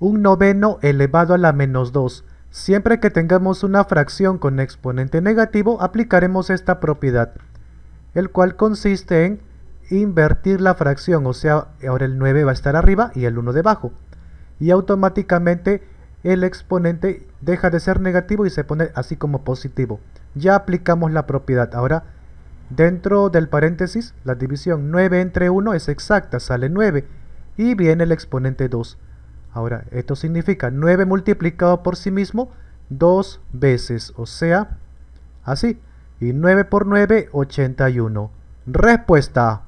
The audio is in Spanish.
un noveno elevado a la menos 2. Siempre que tengamos una fracción con exponente negativo, aplicaremos esta propiedad, el cual consiste en invertir la fracción, o sea, ahora el 9 va a estar arriba y el 1 debajo. Y automáticamente el exponente deja de ser negativo y se pone así como positivo. Ya aplicamos la propiedad. Ahora, dentro del paréntesis, la división 9 entre 1 es exacta, sale 9. Y viene el exponente 2. Ahora, esto significa 9 multiplicado por sí mismo dos veces, o sea, así. Y 9 por 9, 81. Respuesta.